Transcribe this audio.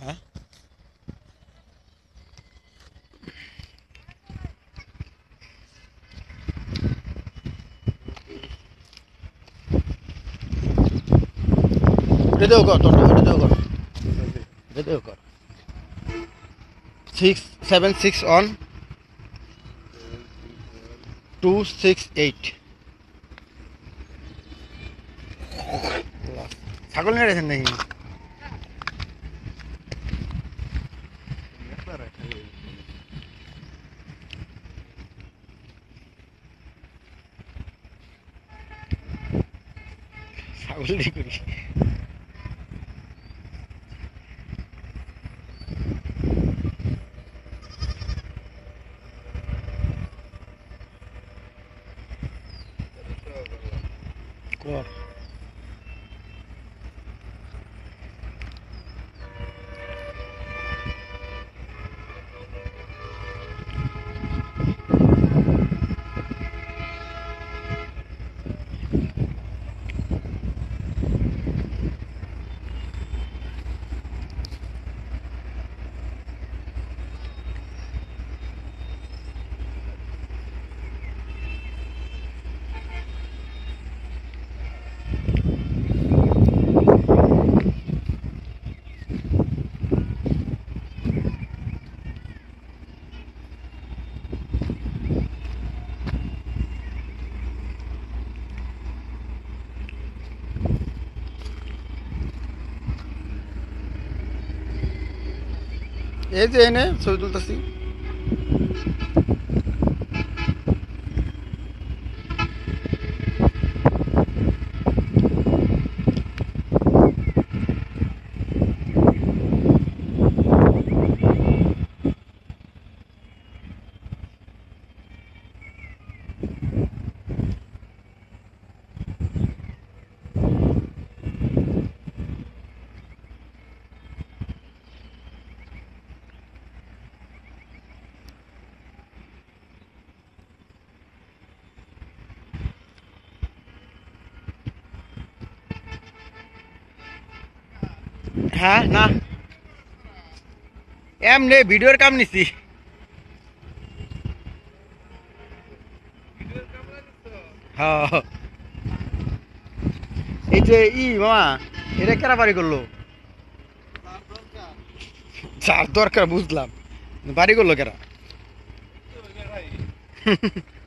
হ্যাঁ এটাও কর তোর এটাও কর এটাও কর six seven six one two six eight ছাগল নিয়ে গেছেন নাকি? ছাগল দিয়ে করি কর এই ఏం చేయనే సవితులు తస్తి হ্যাঁ না। এমনি ভিডিওর কাম নিছি। হ্যাঁ এই যে ই মামা এটা কেরা বাড়ি করল? যার দরকার বুঝলাম। বাড়ি করল কেরা?